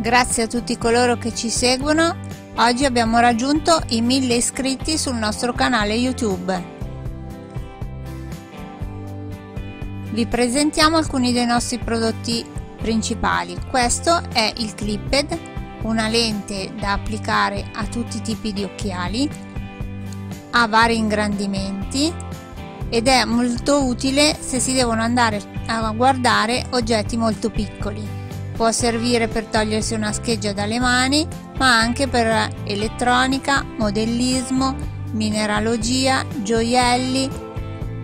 Grazie a tutti coloro che ci seguono. Oggi abbiamo raggiunto i 1000 iscritti sul nostro canale YouTube. Vi presentiamo alcuni dei nostri prodotti principali. Questo è il Clipped, una lente da applicare a tutti i tipi di occhiali, ha vari ingrandimenti ed è molto utile se si devono andare a guardare oggetti molto piccoli può servire per togliersi una scheggia dalle mani, ma anche per elettronica, modellismo, mineralogia, gioielli,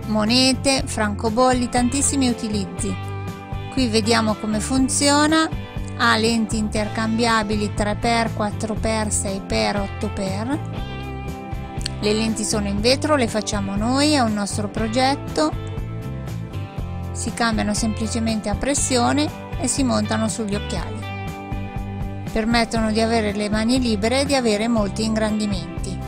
monete, francobolli, tantissimi utilizzi. Qui vediamo come funziona, ha lenti intercambiabili 3x, 4x, 6x, 8x. Le lenti sono in vetro, le facciamo noi, è un nostro progetto. Si cambiano semplicemente a pressione e si montano sugli occhiali. Permettono di avere le mani libere e di avere molti ingrandimenti.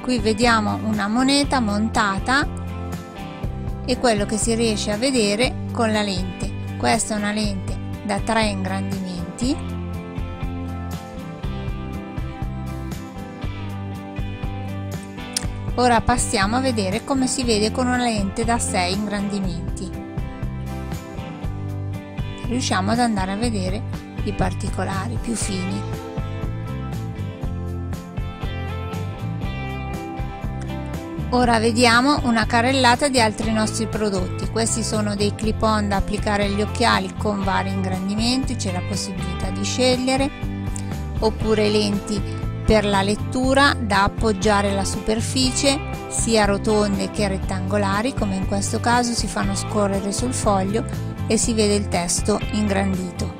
Qui vediamo una moneta montata e quello che si riesce a vedere con la lente. Questa è una lente da 3 ingrandimenti Ora passiamo a vedere come si vede con una lente da 6 ingrandimenti riusciamo ad andare a vedere i particolari più fini. Ora vediamo una carrellata di altri nostri prodotti. Questi sono dei clip-on da applicare agli occhiali con vari ingrandimenti, c'è la possibilità di scegliere, oppure lenti per la lettura da appoggiare alla superficie, sia rotonde che rettangolari, come in questo caso si fanno scorrere sul foglio e si vede il testo ingrandito.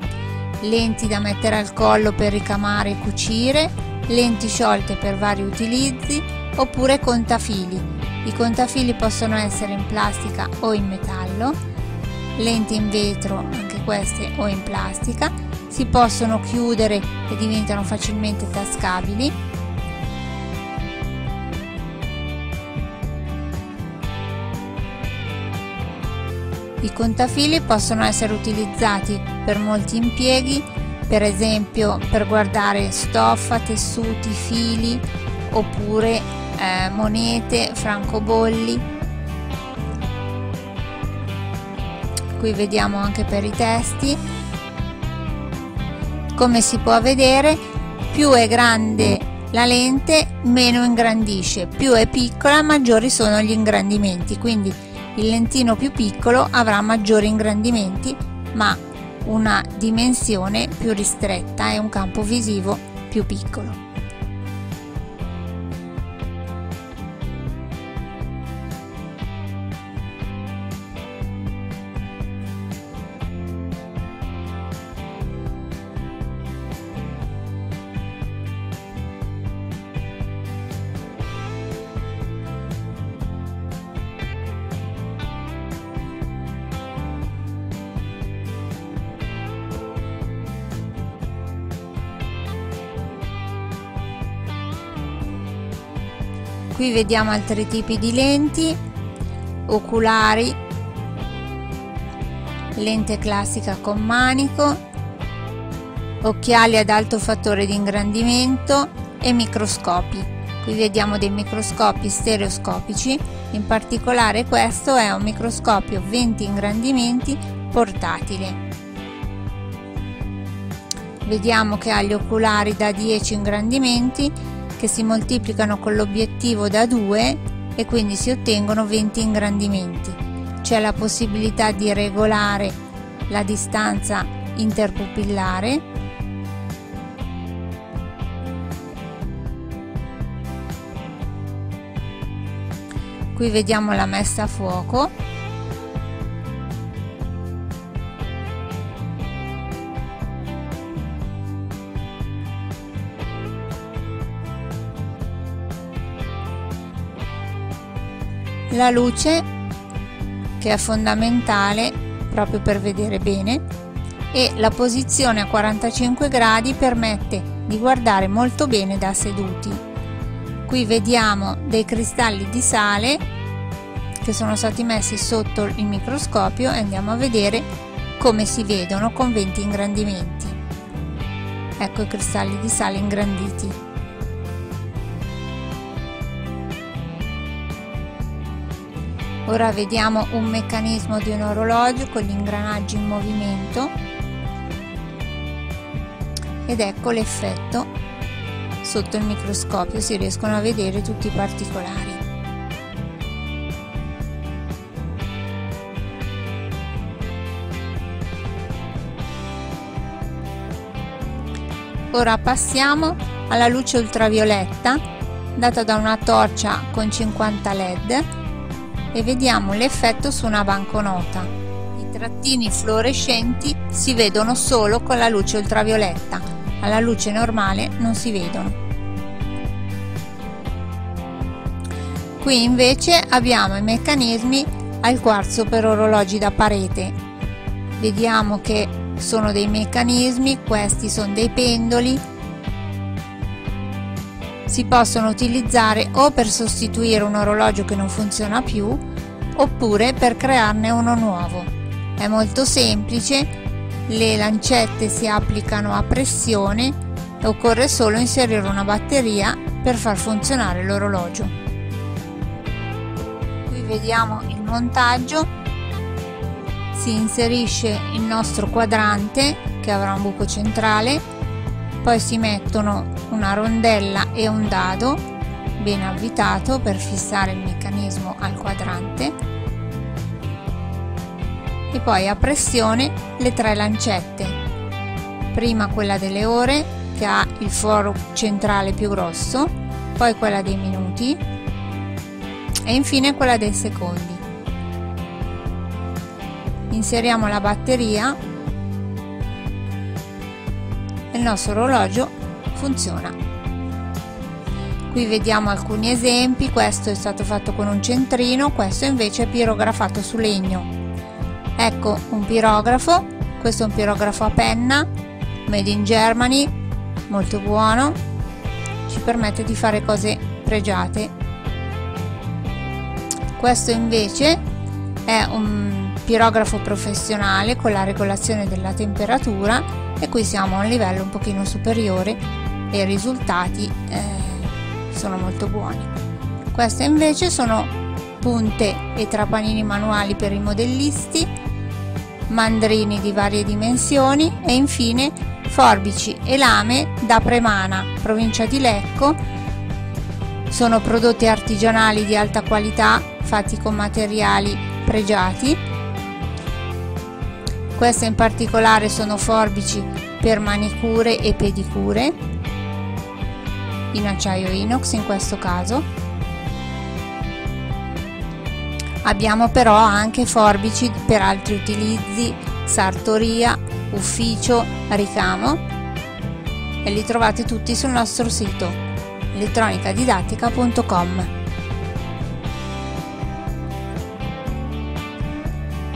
Lenti da mettere al collo per ricamare e cucire, lenti sciolte per vari utilizzi oppure contafili. I contafili possono essere in plastica o in metallo, lenti in vetro, anche queste o in plastica, si possono chiudere e diventano facilmente tascabili I contafili possono essere utilizzati per molti impieghi, per esempio per guardare stoffa, tessuti, fili oppure eh, monete, francobolli. Qui vediamo anche per i testi. Come si può vedere, più è grande la lente, meno ingrandisce, più è piccola, maggiori sono gli ingrandimenti. Quindi il lentino più piccolo avrà maggiori ingrandimenti ma una dimensione più ristretta e un campo visivo più piccolo. Qui vediamo altri tipi di lenti oculari lente classica con manico occhiali ad alto fattore di ingrandimento e microscopi. Qui vediamo dei microscopi stereoscopici in particolare questo è un microscopio 20 ingrandimenti portatile vediamo che ha gli oculari da 10 ingrandimenti che si moltiplicano con l'obiettivo da 2 e quindi si ottengono 20 ingrandimenti. C'è la possibilità di regolare la distanza interpupillare qui vediamo la messa a fuoco la luce che è fondamentale proprio per vedere bene e la posizione a 45 gradi permette di guardare molto bene da seduti qui vediamo dei cristalli di sale che sono stati messi sotto il microscopio e andiamo a vedere come si vedono con 20 ingrandimenti. Ecco i cristalli di sale ingranditi. Ora vediamo un meccanismo di un orologio con gli ingranaggi in movimento. Ed ecco l'effetto. Sotto il microscopio si riescono a vedere tutti i particolari. Ora passiamo alla luce ultravioletta data da una torcia con 50 led e vediamo l'effetto su una banconota. I trattini fluorescenti si vedono solo con la luce ultravioletta, alla luce normale non si vedono. Qui invece abbiamo i meccanismi al quarzo per orologi da parete. Vediamo che sono dei meccanismi, questi sono dei pendoli, si possono utilizzare o per sostituire un orologio che non funziona più oppure per crearne uno nuovo. È molto semplice, le lancette si applicano a pressione e occorre solo inserire una batteria per far funzionare l'orologio. Qui vediamo il montaggio, si inserisce il nostro quadrante che avrà un buco centrale poi si mettono una rondella e un dado ben avvitato per fissare il meccanismo al quadrante. E poi a pressione le tre lancette. Prima quella delle ore che ha il foro centrale più grosso poi quella dei minuti e infine quella dei secondi. Inseriamo la batteria nostro orologio funziona. Qui vediamo alcuni esempi, questo è stato fatto con un centrino, questo invece è pirografato su legno. Ecco un pirografo, questo è un pirografo a penna, made in Germany, molto buono, ci permette di fare cose pregiate. Questo invece è un pirografo professionale con la regolazione della temperatura e qui siamo a un livello un pochino superiore e i risultati eh, sono molto buoni. Queste invece sono punte e trapanini manuali per i modellisti, mandrini di varie dimensioni e infine forbici e lame da Premana, provincia di Lecco. Sono prodotti artigianali di alta qualità fatti con materiali pregiati queste in particolare sono forbici per manicure e pedicure, in acciaio inox in questo caso. Abbiamo però anche forbici per altri utilizzi, sartoria, ufficio, ricamo e li trovate tutti sul nostro sito elettronicadidattica.com.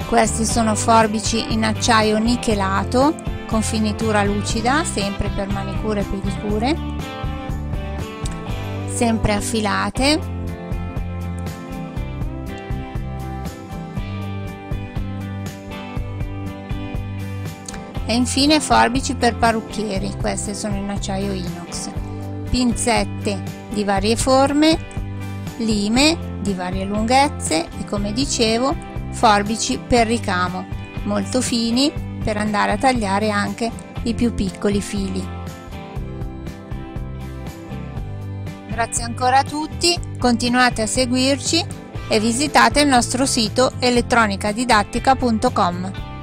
Questi sono forbici in acciaio nichelato con finitura lucida, sempre per manicure e pedicure, sempre affilate. E infine forbici per parrucchieri, queste sono in acciaio inox. Pinzette di varie forme, lime di varie lunghezze e come dicevo forbici per ricamo, molto fini per andare a tagliare anche i più piccoli fili. Grazie ancora a tutti, continuate a seguirci e visitate il nostro sito elettronicadidattica.com.